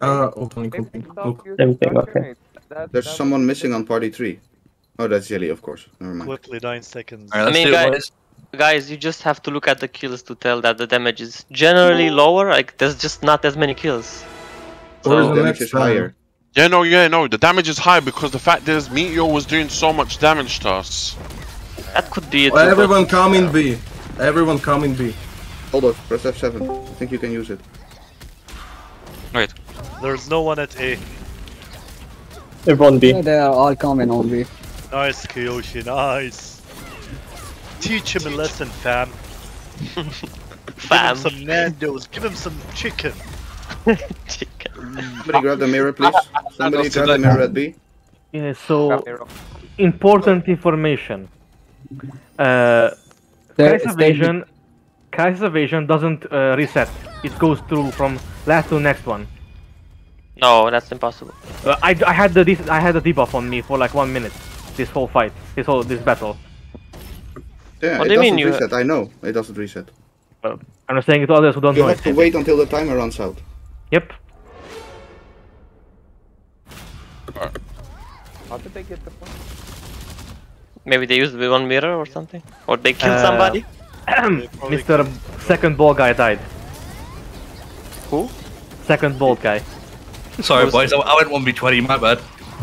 Uh, opening, Maybe opening. stop Look. using Same thing, block okay. There's someone missing on party three. Oh, that's Jelly, of course. Never mind. Quickly, nine seconds. Alright, let's I mean, guys- Guys, you just have to look at the kills to tell that the damage is generally lower. Like there's just not as many kills. So the damage is higher. Yeah, no, yeah, no. The damage is high because the fact is Meteor was doing so much damage to us. that could be it. Well, everyone come in B. Everyone come in B. Hold on, press F7. I think you can use it. There's no one at A. Everyone B. They are all coming on B. Nice, Kyoshi, nice. Teach him a lesson, fam. Give Fam. him some Nando's. Give him some chicken. Chicken. Somebody grab the mirror, please. Somebody grab the mirror at B. Yeah, so important information. Uh, They- Crisis Evasion, Crisis Evasion doesn't uh, reset. It goes through from last to next one. No, that's impossible. Uh, I, I had the dec- I had the debuff on me for like one minute. This whole fight, this whole this battle. Yeah, What it do you mean doesn't you- reset. I know. It doesn't reset. Uh, I'm just saying it to others who don't You know have it. to wait until the timer runs out. Yep. How did they get the point? Maybe they used the one mirror or something, or they killed Uh, somebody. Mr. Second ball guy died. Who? Second ball guy. Sorry, boys. I, I went 1v20, my bad.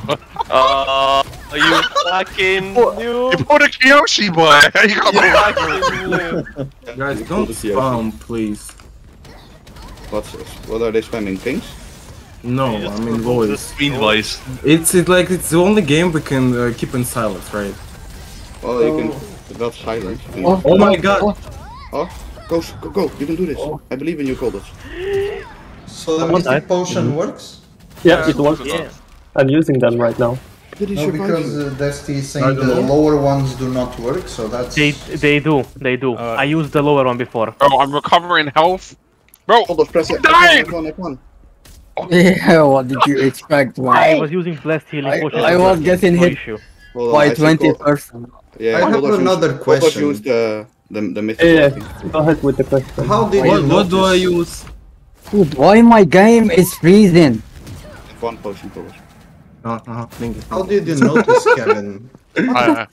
Oh, you fucking You put a Kiyoshi, boy. you got me. Guys, You don't pulled the COC. spam, please. What's what are they spamming? Pings? No, You I mean remove voice. this Mean voice. It's it like it's the only game we can uh, keep in silence, right? Well, you can. That's silence. Oh, Oh my god! Oh, go, go, go! You can do this. I believe in you, Kodos. So the Someone Mystic died. Potion works? Yeah, it works. Yeah. I'm using them right now. No, because you? uh, Dusty is saying the know. lower ones do not work, so that's... They they do they do. Uh, I used the lower one before. Bro, I'm recovering health. Bro, Kodos, press it. dying! F1, F1, Yeah, what did you expect? I was using blessed healing I- potion. I was getting no hit issue. Hold By I 20 Kod- percent. Yeah, I have Kodos another Kodos question. used the the the mythic. Yeah, weapon. go ahead with the question. How did What, you what do I use? Dude, why my game is freezing? One potion, Kodos. Uh, uh, thank you. How did you notice, Kevin? I,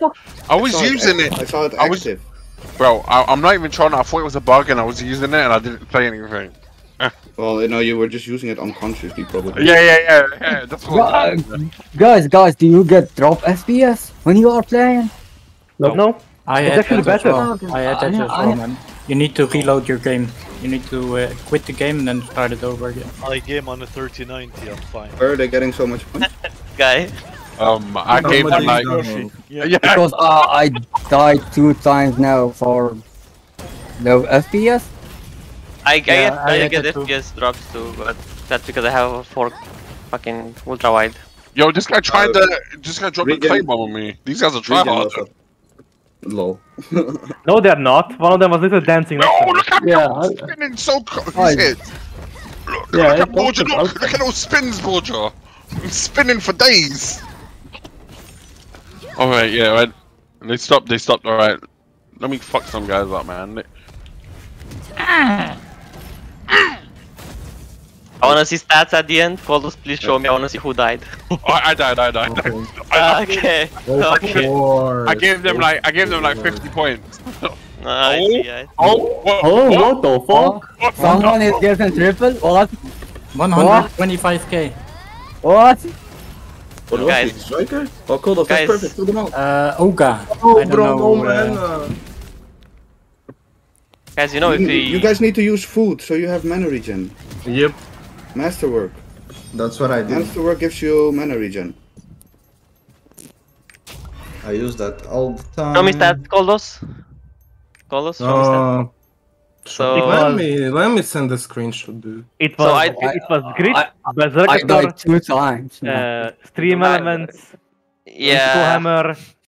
I was I using it, I saw it I was- bro. I, I'm not even trying. I thought it was a bug, and I was using it, and I didn't play anything. Well, you know, you were just using it unconsciously, probably. Yeah, yeah, yeah, yeah. That's Gu- what. uh, guys, guys, do you get drop SPS when you are playing? No, I It's had actually as better. well. I had that as well, man. You need to reload your game. You need to uh, quit the game and then start it over again. I game on a 3090, I'm fine. Where are they getting so much points? Guy. Um, I gave them Somebody like. down. Yeah, Because uh, I died two times now for the FPS. I, I Yeah, get, I I had get that too. FPS drops too, but that's because I have a four fucking ultra wide. Yo, this guy tried Uh, to. This guy dropped the Regen- clay bomb on me. These guys are Regen tryhard. Also. Lol. no, they're not. One of them was little dancing. next No, look at Yeah, him I- spinning so. Co- I- Look, Yeah, look it at Borgia. was- Look, look at those spins, Borgia. He's spinning for days. All right, yeah, right. They stopped. They stopped. All right. Let me fuck some guys up, man. They- I wanna see stats at the end. Kolos, please show me. I wanna see who died. I, I died. I died. I, Ah, okay. Of Okay. I gave them like. I gave them like 50 points. I see. I see. Oh, what, Oh, what? what the fuck? What? Someone is getting triple. What? 125k. What? What was Guys. he? Striker? Oh, cool. That's Guys. perfect. Fill them out. Uh, Oga. Oh, I don't bro, know, no, man. uh, Uh, Guys, you know if you, we. you guys need to use food so you have mana regen. yep. Masterwork. That's what I did. Masterwork gives you mana regen. I use that all the time. Show me stats, Kolos. Kolos, show me stats. Uh, So, let me let me send a screenshot, dude. It was So I- it was grit, I- I berserker, died two times. uh, stream Bye. elements, yeah. hammer,